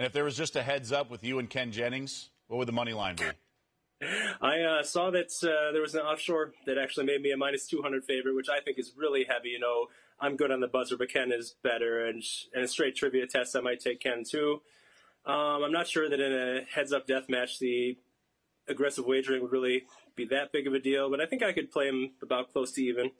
And if there was just a heads up with you and Ken Jennings, what would the money line be? I uh, saw that uh, there was an offshore that actually made me a minus 200 favorite, which I think is really heavy. You know, I'm good on the buzzer, but Ken is better. And, and a straight trivia test, I might take Ken too. Um, I'm not sure that in a heads up death match, the aggressive wagering would really be that big of a deal, but I think I could play him about close to even.